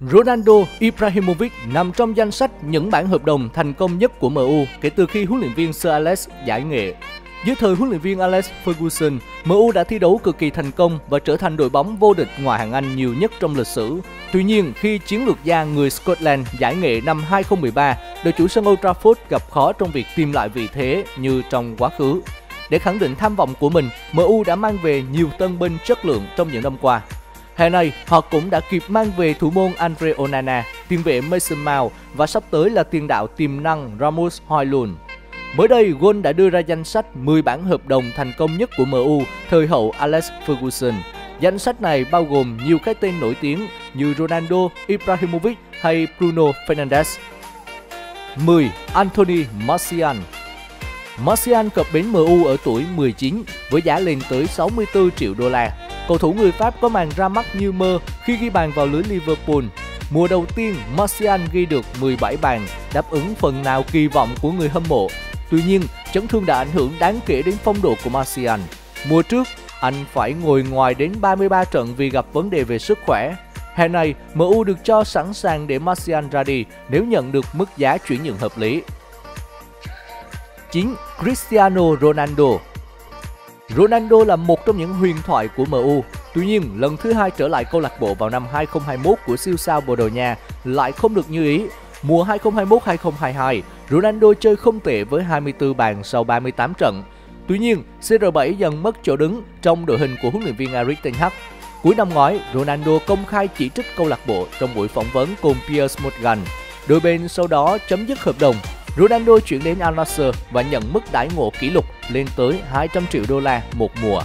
Ronaldo Ibrahimovic nằm trong danh sách những bản hợp đồng thành công nhất của MU kể từ khi huấn luyện viên Sir Alex giải nghệ. Dưới thời huấn luyện viên Alex Ferguson, MU đã thi đấu cực kỳ thành công và trở thành đội bóng vô địch ngoại hạng Anh nhiều nhất trong lịch sử. Tuy nhiên, khi chiến lược gia người Scotland giải nghệ năm 2013, đội chủ sân Old Trafford gặp khó trong việc tìm lại vị thế như trong quá khứ. Để khẳng định tham vọng của mình, MU đã mang về nhiều tân binh chất lượng trong những năm qua. Hè này, họ cũng đã kịp mang về thủ môn Andre Onana, tiền vệ Mason Mount và sắp tới là tiền đạo tiềm năng Ramos Højlund. Mới đây, Gol đã đưa ra danh sách 10 bản hợp đồng thành công nhất của MU thời hậu Alex Ferguson. Danh sách này bao gồm nhiều cái tên nổi tiếng như Ronaldo, Ibrahimovic hay Bruno Fernandes. 10. Anthony Martial Martial cập bến MU ở tuổi 19 với giá lên tới 64 triệu đô la. Cầu thủ người Pháp có màn ra mắt như mơ khi ghi bàn vào lưới Liverpool. Mùa đầu tiên, Martial ghi được 17 bàn, đáp ứng phần nào kỳ vọng của người hâm mộ. Tuy nhiên, chấn thương đã ảnh hưởng đáng kể đến phong độ của Martial. Mùa trước, anh phải ngồi ngoài đến 33 trận vì gặp vấn đề về sức khỏe. Hè này, MU được cho sẵn sàng để Martial ra đi nếu nhận được mức giá chuyển nhượng hợp lý. 9. Cristiano Ronaldo Ronaldo là một trong những huyền thoại của MU. Tuy nhiên, lần thứ hai trở lại câu lạc bộ vào năm 2021 của siêu sao Bồ Đào Nha lại không được như ý. Mùa 2021-2022, Ronaldo chơi không tệ với 24 bàn sau 38 trận. Tuy nhiên, CR7 dần mất chỗ đứng trong đội hình của huấn luyện viên Erik ten Hag. Cuối năm ngoái, Ronaldo công khai chỉ trích câu lạc bộ trong buổi phỏng vấn cùng Piers Morgan. Đôi bên sau đó chấm dứt hợp đồng Ronaldo chuyển đến Al Nassr và nhận mức đãi ngộ kỷ lục lên tới 200 triệu đô la một mùa.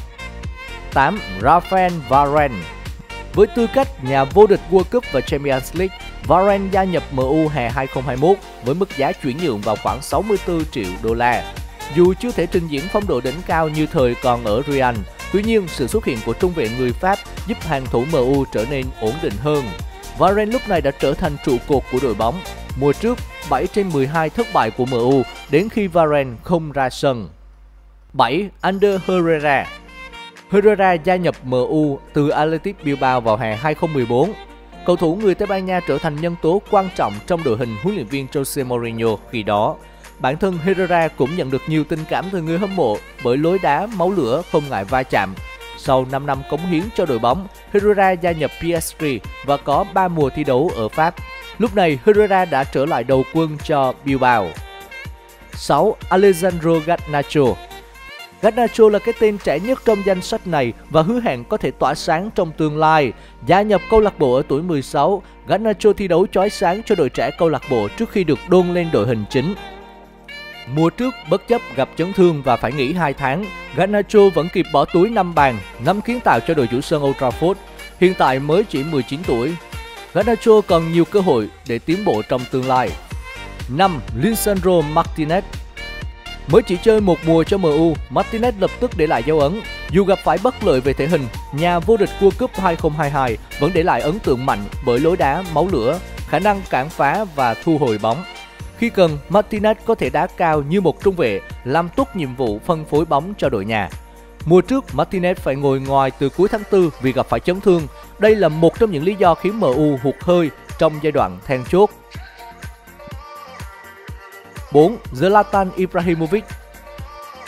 8. Rafael Varane Với tư cách nhà vô địch World Cup và Champions League, Varane gia nhập MU hè 2021 với mức giá chuyển nhượng vào khoảng 64 triệu đô la. Dù chưa thể trình diễn phong độ đỉnh cao như thời còn ở Real, tuy nhiên sự xuất hiện của trung vệ người Pháp giúp hàng thủ MU trở nên ổn định hơn. Varane lúc này đã trở thành trụ cột của đội bóng. Mùa trước, 7 trên 12 thất bại của MU đến khi Varane không ra sân. 7. Ander Herrera Herrera gia nhập MU từ Athletic Bilbao vào hè 2014. Cầu thủ người Tây Ban Nha trở thành nhân tố quan trọng trong đội hình huấn luyện viên Jose Mourinho khi đó. Bản thân Herrera cũng nhận được nhiều tình cảm từ người hâm mộ bởi lối đá máu lửa không ngại va chạm. Sau 5 năm cống hiến cho đội bóng, Herrera gia nhập PSG và có 3 mùa thi đấu ở Pháp. Lúc này, Herrera đã trở lại đầu quân cho Bilbao. 6. Alejandro Garnacho Garnacho là cái tên trẻ nhất trong danh sách này và hứa hẹn có thể tỏa sáng trong tương lai. Gia nhập câu lạc bộ ở tuổi 16, Garnacho thi đấu chói sáng cho đội trẻ câu lạc bộ trước khi được đôn lên đội hình chính. Mùa trước, bất chấp gặp chấn thương và phải nghỉ 2 tháng, Garnacho vẫn kịp bỏ túi 5 bàn, 5 kiến tạo cho đội chủ sân Old Trafford. Hiện tại mới chỉ 19 tuổi, Garnacho còn nhiều cơ hội để tiến bộ trong tương lai. 5. Lisandro Martinez Mới chỉ chơi một mùa cho MU, Martinez lập tức để lại dấu ấn. Dù gặp phải bất lợi về thể hình, nhà vô địch World Cup 2022 vẫn để lại ấn tượng mạnh bởi lối đá máu lửa, khả năng cản phá và thu hồi bóng. Khi cần, Martinez có thể đá cao như một trung vệ, làm tốt nhiệm vụ phân phối bóng cho đội nhà. Mùa trước, Martinez phải ngồi ngoài từ cuối tháng 4 vì gặp phải chấn thương. Đây là một trong những lý do khiến MU hụt hơi trong giai đoạn then chốt. 4. Zlatan Ibrahimovic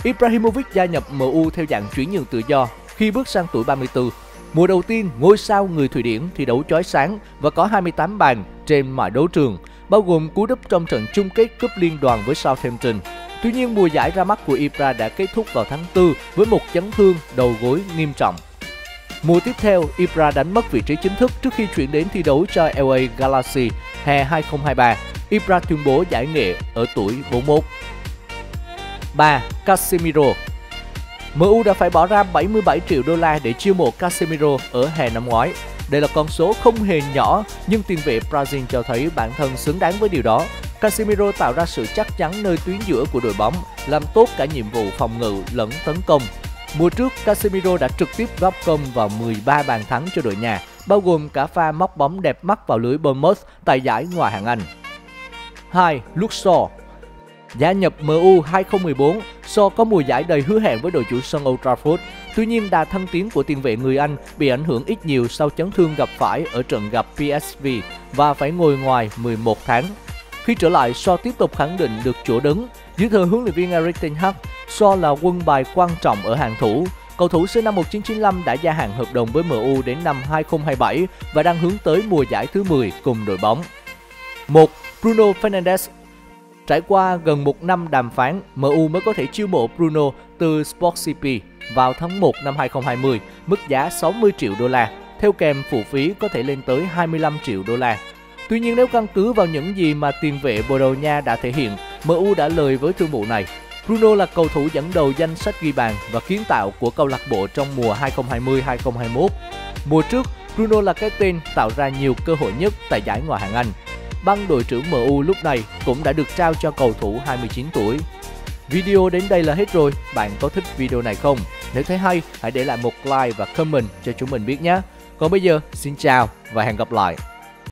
Ibrahimovic gia nhập MU theo dạng chuyển nhượng tự do khi bước sang tuổi 34. Mùa đầu tiên, ngôi sao người Thụy Điển thi đấu chói sáng và có 28 bàn trên mọi đấu trường, bao gồm cú đúp trong trận chung kết cúp liên đoàn với Southampton. Tuy nhiên, mùa giải ra mắt của Ibra đã kết thúc vào tháng 4 với một chấn thương đầu gối nghiêm trọng. Mùa tiếp theo, Ibra đánh mất vị trí chính thức trước khi chuyển đến thi đấu cho LA Galaxy hè 2023. Ibra tuyên bố giải nghệ ở tuổi 41. 3. Casemiro MU đã phải bỏ ra 77 triệu đô la để chiêu mộ Casemiro ở hè năm ngoái. Đây là con số không hề nhỏ, nhưng tiền vệ Brazil cho thấy bản thân xứng đáng với điều đó. Casemiro tạo ra sự chắc chắn nơi tuyến giữa của đội bóng, làm tốt cả nhiệm vụ phòng ngự lẫn tấn công. Mùa trước, Casemiro đã trực tiếp góp công vào 13 bàn thắng cho đội nhà, bao gồm cả pha móc bóng đẹp mắt vào lưới Bournemouth tại giải ngoại hạng Anh. 2. Shaw. Gia nhập MU 2014, Shaw có mùa giải đầy hứa hẹn với đội chủ sân Old Trafford. Tuy nhiên, đà thăng tiến của tiền vệ người Anh bị ảnh hưởng ít nhiều sau chấn thương gặp phải ở trận gặp PSV và phải ngồi ngoài 11 tháng. Khi trở lại, So tiếp tục khẳng định được chỗ đứng. Dưới thời huấn luyện viên Erik ten Hag, So là quân bài quan trọng ở hàng thủ. Cầu thủ sinh năm 1995 đã gia hạn hợp đồng với MU đến năm 2027 và đang hướng tới mùa giải thứ 10 cùng đội bóng. 1. Bruno Fernandes Trải qua gần một năm đàm phán, MU mới có thể chiêu mộ Bruno từ SportCP vào tháng 1 năm 2020, mức giá 60 triệu đô la, theo kèm phụ phí có thể lên tới 25 triệu đô la. Tuy nhiên nếu căn cứ vào những gì mà tiền vệ Bồ Đào Nha đã thể hiện, MU đã lời với thương vụ này. Bruno là cầu thủ dẫn đầu danh sách ghi bàn và kiến tạo của câu lạc bộ trong mùa 2020-2021. Mùa trước, Bruno là cái tên tạo ra nhiều cơ hội nhất tại giải Ngoại hạng Anh. Băng đội trưởng MU lúc này cũng đã được trao cho cầu thủ 29 tuổi. Video đến đây là hết rồi, bạn có thích video này không? Nếu thấy hay, hãy để lại một like và comment cho chúng mình biết nhé. Còn bây giờ, xin chào và hẹn gặp lại.